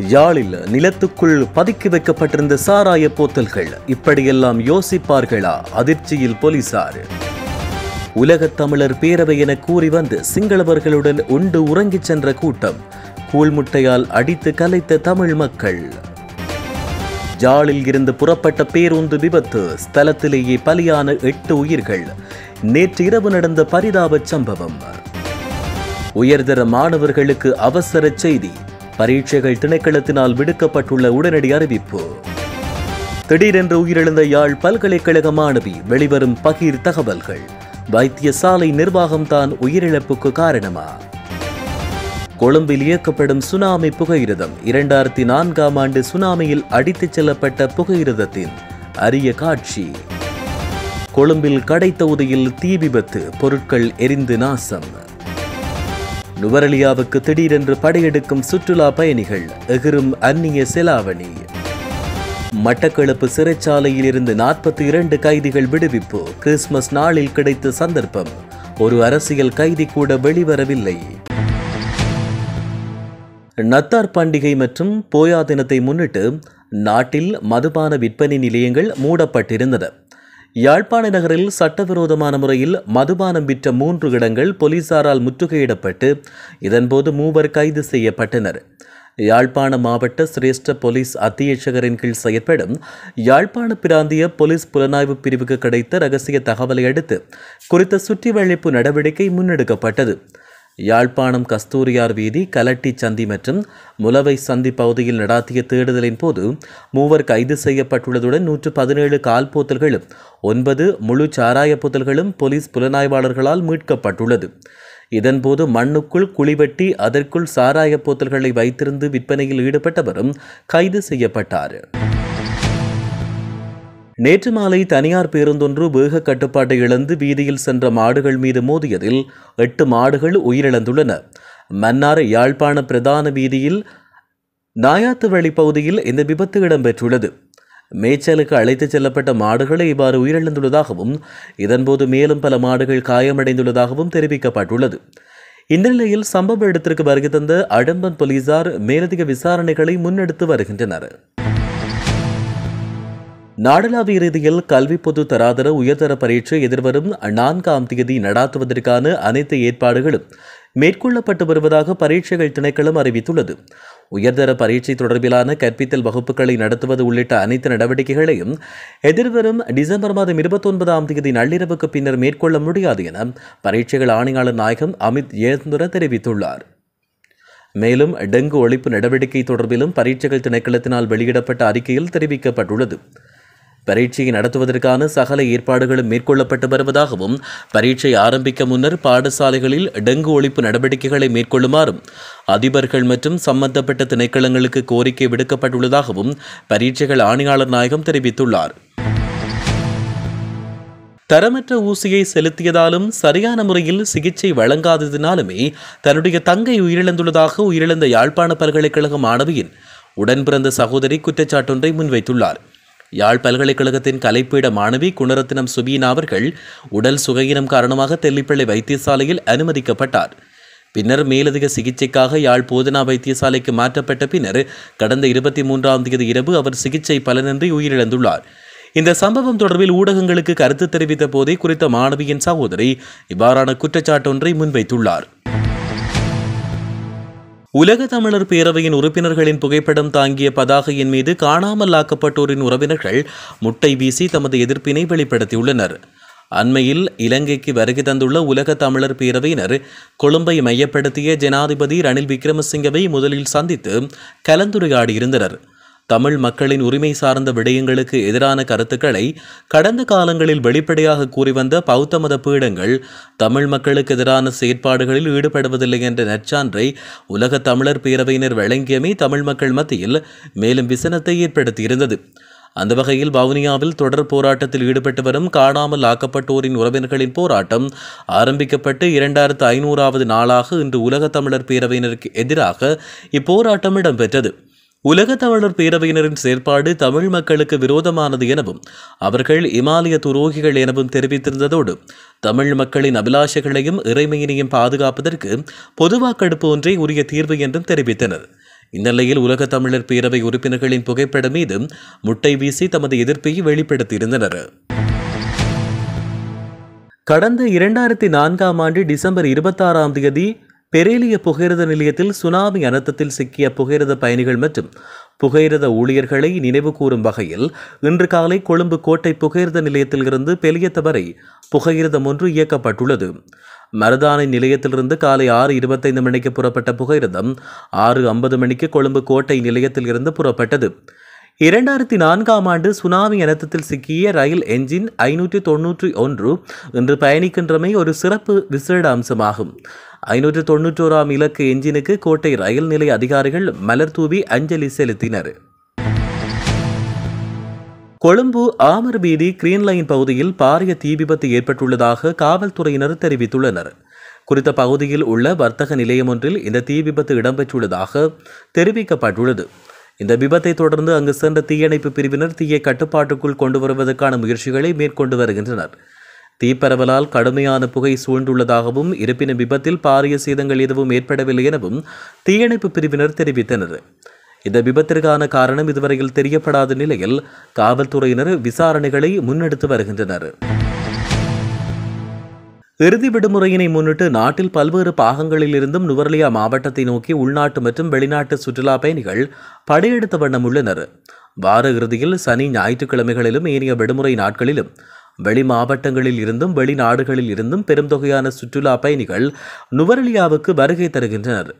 யாழில் நிலத்துக்குள் பதுக்கி வைக்கப்பட்டிருந்த சாராய போத்தல்கள். இப்படியெல்லாம் யோசிப்பார்களா? அதிர்ச்சியில் போலீசார். உலகத் தமிழர் பேரவை என கூறி வந்து சிங்களவர்களுடன் உண்டு உறங்கிச் சென்ற கூட்டம். கூழ்முட்டையால் அடித்து கலைத்த தமிழ் மக்கள். ஜாலில் இருந்து புறப்பட்ட பேருந்து விபத்து. ஸ்தலத்திலேயே பலியான எட்டு உயிர்கள். நேற்று இரவு நடந்த பரிதாபச் சம்பவம். உயர்தர மாணவர்களுக்கு அவசர செய்தி. பரீட்சைகள் திணைக்களத்தினால் விடுக்கப்பட்டுள்ள உடனடி அறிவிப்பு. திடீரென்று உயிரிழந்த யாழ் பல்கலைக்கழக மாணவி வெளிவரும் பகிர் தகவல்கள். வைத்தியசாலை நிர்வாகம்தான் உயிரிழப்புக்கு காரணமா? கொழும்பில் இயக்கப்படும் சுனாமி புகையிரதம் இரண்டாயிரத்தி நான்காம் ஆண்டு சுனாமியில் அடித்துச் செல்லப்பட்ட புகையிரதத்தின் அரிய காட்சி. கொழும்பில் கடை தொகுதியில் தீ விபத்து பொருட்கள் எரிந்து நாசம். நுவரலியாவுக்கு திடீரென்று படையெடுக்கும் சுற்றுலா பயணிகள் எகிரும் அந்நிய செலாவணி. மட்டக்களப்பு சிறைச்சாலையில் இருந்து நாற்பத்தி இரண்டு கைதிகள் விடுவிப்பு கிறிஸ்துமஸ் நாளில் கிடைத்த சந்தர்ப்பம். ஒரு அரசியல் கைதி கூட வெளிவரவில்லை. நத்தார் பண்டிகை மற்றும் போயா தினத்தை முன்னிட்டு நாட்டில் மதுபான விற்பனை நிலையங்கள் மூடப்பட்டிருந்தன. யாழ்ப்பாண நகரில் சட்டவிரோதமான முறையில் மதுபானம் விற்ற மூன்று இடங்கள் போலீசாரால் முற்றுகையிடப்பட்டு இதன்போது மூவர் கைது செய்யப்பட்டனர். யாழ்ப்பாண மாவட்ட சிரேஷ்ட போலீஸ் அத்தியட்சகரின் கீழ் செயற்படும் யாழ்ப்பாண பிராந்திய போலீஸ் புலனாய்வு பிரிவுக்கு கிடைத்த ரகசிய தகவலை அடுத்து குறித்த சுற்றிவளைப்பு நடவடிக்கை முன்னெடுக்கப்பட்டது. யாழ்ப்பாணம் கஸ்தூரியார் வீதி கலட்டி சந்தி மற்றும் முலவை சந்தி பகுதியில் நடாத்திய தேடுதலின் போது மூவர் கைது செய்யப்பட்டுள்ளதுடன் நூற்று பதினேழு கால் போத்தல்களும் ஒன்பது முழு சாராய போத்தல்களும் போலீஸ் புலனாய்வாளர்களால் மீட்கப்பட்டுள்ளது. இதன்போது மண்ணுக்குள் குழிவெட்டி அதற்குள் சாராய போத்தல்களை வைத்திருந்து விற்பனையில் ஈடுபட்டவரும் கைது செய்யப்பட்டார். நேற்று மாலை தனியார் பேருந்தொன்று வேக கட்டுப்பாட்டை இழந்து வீதியில் சென்ற மாடுகள் மீது மோதியதில் எட்டு மாடுகள் உயிரிழந்துள்ளன. மன்னார் யாழ்ப்பாண பிரதான வீதியில் நாயாத்துவழி பகுதியில் இந்த விபத்து இடம்பெற்றுள்ளது. மேய்ச்சலுக்கு அழைத்துச் செல்லப்பட்ட மாடுகளை இவ்வாறு உயிரிழந்துள்ளதாகவும் இதன்போது மேலும் பல மாடுகள் காயமடைந்துள்ளதாகவும் தெரிவிக்கப்பட்டுள்ளது. இந்த நிலையில் சம்பவ இடத்திற்கு வருகை தந்த அடம்பன் போலீசார் மேலதிக விசாரணைகளை முன்னெடுத்து வருகின்றனர். நாடளாவிய ரீதியில் கல்வி பொது தராதர உயர்தர பரீட்சை எதிர்வரும் நான்காம் தேதி நடாத்துவதற்கான அனைத்து ஏற்பாடுகளும் மேற்கொள்ளப்பட்டு வருவதாக பரீட்சைகள் திணைக்களம் அறிவித்துள்ளது. உயர்தர பரீட்சை தொடர்பிலான கற்பித்தல் வகுப்புகளை நடத்துவது உள்ளிட்ட அனைத்து நடவடிக்கைகளையும் எதிர்வரும் டிசம்பர் மாதம் இருபத்தொன்பதாம் தேதி நள்ளிரவுக்கு பின்னர் மேற்கொள்ள முடியாது என பரீட்சைகள் ஆணையாளர் நாயகம் அமித் ஏந்துர தெரிவித்துள்ளார். மேலும் டெங்கு ஒழிப்பு நடவடிக்கை தொடர்பிலும் பரீட்சைகள் திணைக்களத்தினால் வெளியிடப்பட்ட அறிக்கையில் தெரிவிக்கப்பட்டுள்ளது. பரீட்சையை நடத்துவதற்கான சகல ஏற்பாடுகளும் மேற்கொள்ளப்பட்டு வருவதாகவும் பரீட்சை ஆரம்பிக்க முன்னர் பாடசாலைகளில் டெங்கு ஒழிப்பு நடவடிக்கைகளை மேற்கொள்ளுமாறும் அதிபர்கள் மற்றும் சம்பந்தப்பட்ட திணைக்களங்களுக்கு கோரிக்கை விடுக்கப்பட்டுள்ளதாகவும் பரீட்சைகள் ஆணையாளர் நாயகம் தெரிவித்துள்ளார். தரமற்ற ஊசியை செலுத்தியதாலும் சரியான முறையில் சிகிச்சை வழங்காததினாலுமே தன்னுடைய தங்கை உயிரிழந்துள்ளதாக உயிரிழந்த யாழ்ப்பாண பல்கலைக்கழக மாணவியின் உடன்பிறந்த சகோதரி குற்றச்சாட்டொன்றை முன்வைத்துள்ளார். யாழ் பல்கலைக்கழகத்தின் கலைப்பீட மாணவி குணரத்தினம் சுபீனா அவர்கள் உடல் சுகையினம் காரணமாக தெல்லிப்பள்ளி வைத்தியசாலையில் அனுமதிக்கப்பட்டார். பின்னர் மேலதிக சிகிச்சைக்காக யாழ் போதனா வைத்தியசாலைக்கு மாற்றப்பட்ட பின்னர் கடந்த இருபத்தி மூன்றாம் தேதி இரவு அவர் சிகிச்சை பலனின்றி உயிரிழந்துள்ளார். இந்த சம்பவம் தொடர்பில் ஊடகங்களுக்கு கருத்து தெரிவித்த போதே குறித்த மாணவியின் சகோதரி இவ்வாறான குற்றச்சாட்டொன்றை முன்வைத்துள்ளார். உலக தமிழர் பேரவையின் உறுப்பினர்களின் புகைப்படம் தாங்கிய பதாகையின் மீது காணாமல் ஆக்கப்பட்டோரின் உறவினர்கள் முட்டை வீசி தமது எதிர்ப்பினை வெளிப்படுத்தியுள்ளனர். அண்மையில் இலங்கைக்கு வருகை தந்துள்ள உலக தமிழர் பேரவையினர் கொழும்பை மையப்படுத்திய ஜனாதிபதி ரணில் விக்ரமசிங்கவை முதலில் சந்தித்து கலந்துரையாடியிருந்தனர். தமிழ் மக்களின் உரிமை சார்ந்த விடயங்களுக்கு எதிரான கருத்துக்களை கடந்த காலங்களில் வெளிப்படையாக கூறி வந்த பௌத்த மத பீடங்கள் தமிழ் மக்களுக்கு எதிரான செயற்பாடுகளில் ஈடுபடுவதில்லை என்ற நற்சான்றை உலக தமிழர் பேரவையினர் வழங்கியமை தமிழ் மக்கள் மத்தியில் மேலும் விசனத்தை ஏற்படுத்தியிருந்தது. அந்த வகையில் வவுனியாவில் தொடர் போராட்டத்தில் ஈடுபட்டு வரும் காணாமல் ஆக்கப்பட்டோரின் உறவினர்களின் போராட்டம் ஆரம்பிக்கப்பட்டு இரண்டாயிரத்து ஐநூறாவது நாளாக இன்று உலக தமிழர் பேரவையினருக்கு எதிராக இப்போராட்டம் இடம்பெற்றது. உலக தமிழர் பேரவையினரின் செயற்பாடு தமிழ் மக்களுக்கு விரோதமானது எனவும் அவர்கள் இமாலய துரோகிகள் எனவும் தெரிவித்திருந்ததோடு தமிழ் மக்களின் அபிலாஷைகளையும் இறைமையினையும் பாதுகாப்பதற்கு பொது வாக்கெடுப்பு ஒன்றே உரிய தீர்வு என்றும் தெரிவித்தனர். இந்நிலையில் உலக தமிழர் பேரவை உறுப்பினர்களின் புகைப்படம் மீது முட்டை வீசி தமது எதிர்ப்பை வெளிப்படுத்தியிருந்தனர். கடந்த இரண்டாயிரத்தி நான்காம் ஆண்டு டிசம்பர் இருபத்தாறாம் தேதி பெரேலிய புகையிரத நிலையத்தில் சுனாமி அனர்த்தத்தில் சிக்கிய புகையிரத பயணிகள் மற்றும் புகையிரத ஊழியர்களை நினைவு கூறும் வகையில் இன்று காலை கொழும்பு கோட்டை புகையிரத நிலையத்தில் இருந்து பெலியத்த வரை புகையிரதம் ஒன்று இயக்கப்பட்டுள்ளது. மருதானை நிலையத்திலிருந்து காலை ஆறு இருபத்தைந்து மணிக்கு புறப்பட்ட புகையிரதம் ஆறு ஐம்பது மணிக்கு கொழும்பு கோட்டை நிலையத்தில் இருந்து புறப்பட்டது. இரண்டாயிரத்தி நான்காம் ஆண்டு சுனாமி இனத்தத்தில் சிக்கிய ரயில் என்ஜின் ஐநூற்றி தொன்னூற்றி ஒன்று இன்று பயணிக்கின்றமை ஒரு சிறப்பு விசேட அம்சமாகும் ஐநூற்று தொன்னூற்றோராம் இலக்கு என்ஜினுக்கு கோட்டை ரயில் நிலைய அதிகாரிகள் மலர் தூவி அஞ்சலி செலுத்தினர். கொழும்பு ஆமர் வீதி கிரீன் லைன் பகுதியில் பாரிய தீ விபத்து ஏற்பட்டுள்ளதாக காவல்துறையினர் தெரிவித்துள்ளனர். குறித்த பகுதியில் உள்ள வர்த்தக நிலையம் ஒன்றில் இந்த தீ விபத்து இடம்பெற்றுள்ளதாக தெரிவிக்கப்பட்டுள்ளது. இந்த விபத்தை தொடர்ந்து அங்கு சென்ற தீயணைப்பு பிரிவினர் தீயை கட்டுப்பாட்டுக்குள் கொண்டு வருவதற்கான முயற்சிகளை மேற்கொண்டு வருகின்றனர். தீப்பரவலால் கடுமையான புகை சூழ்ந்துள்ளதாகவும் இருப்பினும் விபத்தில் பாரிய சேதங்கள் எதுவும் ஏற்படவில்லை எனவும் தீயணைப்பு பிரிவினர் தெரிவித்தனர். இந்த விபத்திற்கான காரணம் இதுவரையில் தெரியப்படாத நிலையில் காவல்துறையினர் விசாரணைகளை முன்னெடுத்து வருகின்றனர். இறுதி விடுமுறையினை முன்னிட்டு நாட்டில் பல்வேறு பாகங்களில் இருந்தும் நுவர்லியா மாவட்டத்தை நோக்கி உள்நாட்டு மற்றும் வெளிநாட்டு சுற்றுலா பயணிகள் படையெடுத்த வண்ணம் உள்ளனர். வார இறுதியில் சனி ஞாயிற்றுக்கிழமைகளிலும் ஏனைய விடுமுறை நாட்களிலும் வெளி மாவட்டங்களில் இருந்தும் வெளிநாடுகளில் இருந்தும் பெரும் தொகையான சுற்றுலா பயணிகள் நுவரலியாவுக்கு வருகை தருகின்றனர்.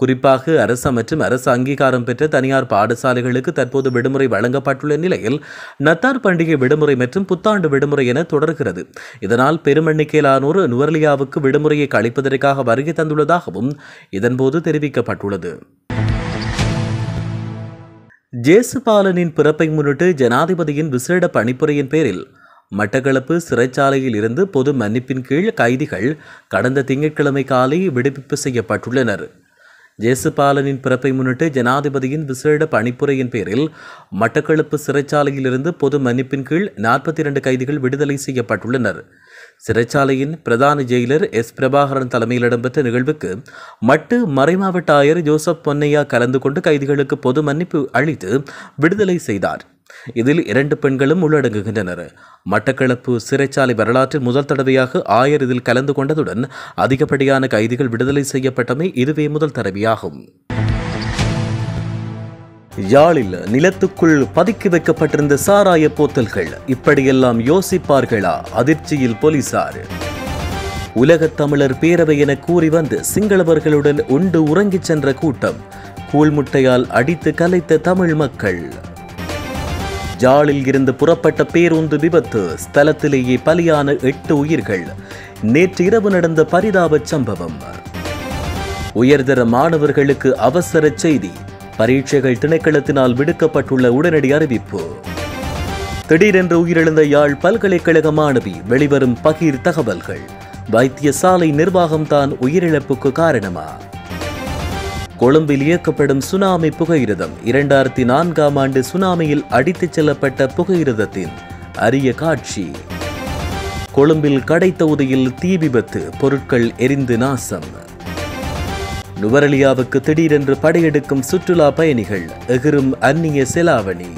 குறிப்பாக அரசு மற்றும் அரசு அங்கீகாரம் பெற்ற தனியார் பாடசாலைகளுக்கு தற்போது விடுமுறை வழங்கப்பட்டுள்ள நிலையில் நத்தார் பண்டிகை விடுமுறை மற்றும் புத்தாண்டு விடுமுறை என தொடர்கிறது. இதனால் பெருமெண்ணிக்கையிலானோர் நுவர்லியாவுக்கு விடுமுறையை கழிப்பதற்காக வருகை தந்துள்ளதாகவும் இதன்போது தெரிவிக்கப்பட்டுள்ளது. ஜேசுபாலனின் பிறப்பை முன்னிட்டு ஜனாதிபதியின் விசேட பணிப்புரையின் பேரில் மட்டக்களப்பு சிறைச்சாலையில் இருந்து பொது மன்னிப்பின் கீழ் கைதிகள் கடந்த திங்கட்கிழமை காலை விடுவிப்பு செய்யப்பட்டுள்ளனர். ஜேசுபாலனின் பிறப்பை முன்னிட்டு ஜனாதிபதியின் விசேட பணிப்புரையின் பேரில் மட்டக்களப்பு சிறைச்சாலையிலிருந்து பொது மன்னிப்பின் கீழ் நாற்பத்தி இரண்டு கைதிகள் விடுதலை செய்யப்பட்டுள்ளனர். சிறைச்சாலையின் பிரதான ஜெயிலர் எஸ். பிரபாகரன் தலைமையில் இடம்பெற்ற நிகழ்வுக்கு மட்டு மறைமாவட்ட ஆயர் ஜோசப் பொன்னையா கலந்து கொண்டு கைதிகளுக்கு பொது மன்னிப்பு அளித்து விடுதலை செய்தார். இதில் இரண்டு பெண்களும் உள்ளடங்குகின்றனர். மட்டக்களப்பு சிறைச்சாலை வரலாற்றில் முதல் தடவையாக ஆயர் இதில் கலந்து கொண்டதுடன் அதிகப்படியான கைதிகள் விடுதலை செய்யப்பட்டமை இதுவே முதல் தடவையாகும். யாழில் நிலத்துக்குள் பதுக்கி வைக்கப்பட்டிருந்த சாராய போத்தல்கள் இப்படியெல்லாம் யோசிப்பார்களா? அதிர்ச்சியில் போலீசார். உலகத் தமிழர் பேரவை என கூறி வந்து சிங்களவர்களுடன் உண்டு உறங்கிச் சென்ற கூட்டம். கூழ்முட்டையால் அடித்து கலைத்த தமிழ் மக்கள். ஜாலில் இருந்து புறப்பட்ட பேருந்து விபத்து. ஸ்தலத்திலேயே பலியான எட்டு உயிர்கள். நேற்று இரவு நடந்த பரிதாப சம்பவம். உயர்தர மாணவர்களுக்கு அவசர செய்தி. பரீட்சைகள் திணைக்களத்தினால் விடுக்கப்பட்டுள்ள உடனடி அறிவிப்பு. திடீரென்று உயிரிழந்த யாழ் பல்கலைக்கழக மாணவி. வெளிவரும் பகிர் தகவல்கள். வைத்தியசாலை நிர்வாகம்தான் உயிரிழப்புக்கு காரணமா? கொழும்பில் இயக்கப்படும் சுனாமி புகையிரதம் இரண்டாயிரத்தி நான்காம் ஆண்டு சுனாமியில் அடித்துச் செல்லப்பட்ட புகையிரதத்தின் அரிய காட்சி. கொழும்பில் கடை தொகுதியில் தீ விபத்து பொருட்கள் எரிந்து நாசம். நுவரலியாவுக்கு திடீரென்று படையெடுக்கும் சுற்றுலா பயணிகள் எகிரும் அந்நிய செலாவணி.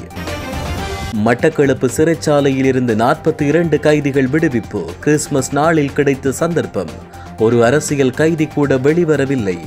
மட்டக்களப்பு சிறைச்சாலையில் இருந்து நாற்பத்தி இரண்டு கைதிகள் விடுவிப்பு கிறிஸ்துமஸ் நாளில் கிடைத்த சந்தர்ப்பம். ஒரு அரசியல் கைதி கூட வெளிவரவில்லை.